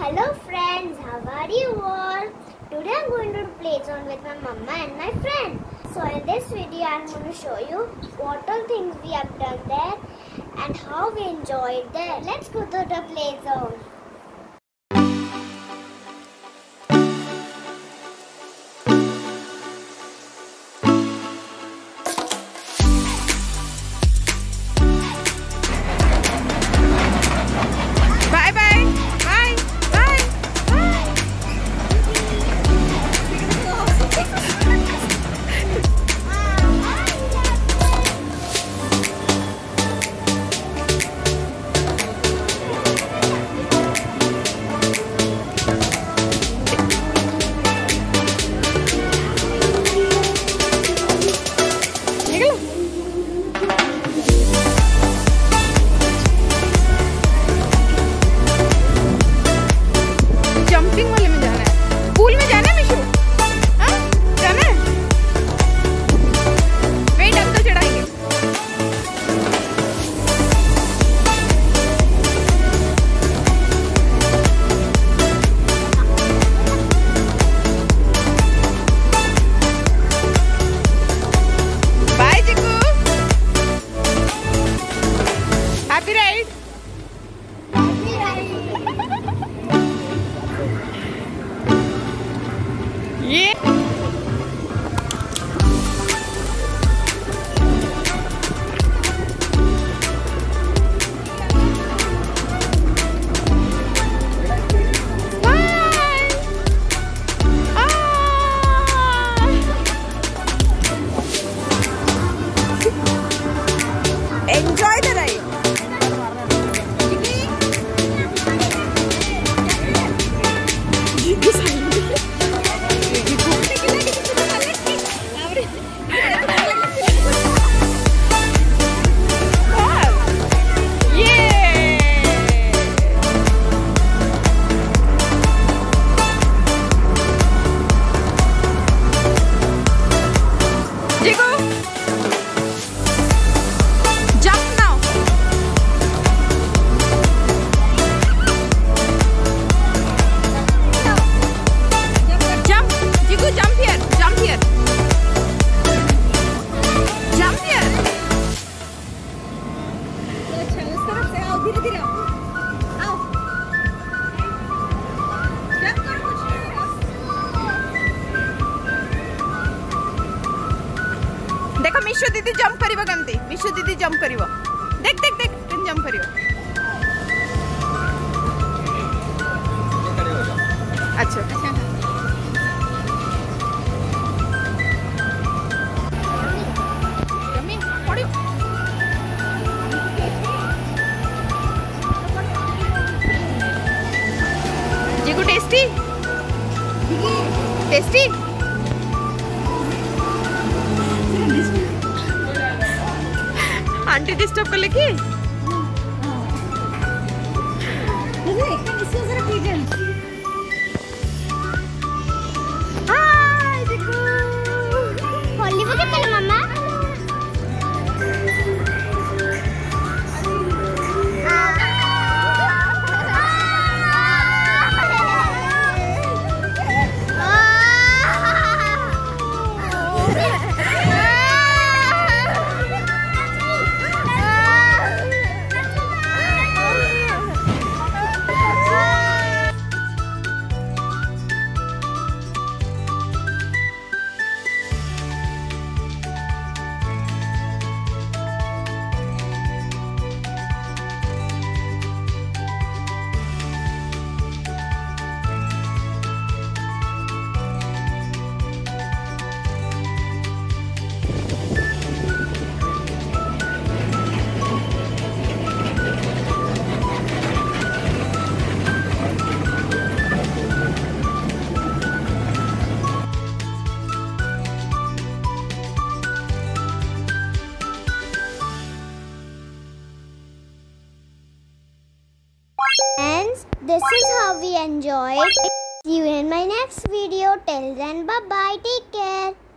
Hello friends, how are you all? Today I'm going to play zone with my mama and my friend. So in this video I'm going to show you what all things we have done there and how we enjoyed there. Let's go to the play zone. विश्व दीदी jump कर विश्व दीदी jump कर देख देख देख jump कर अच्छा. टेस्टी? टेस्टी? आंटी डिस्टर्ब कर लेगी Friends, this is how we enjoyed. See you in my next video. Till then, bye bye. Take care.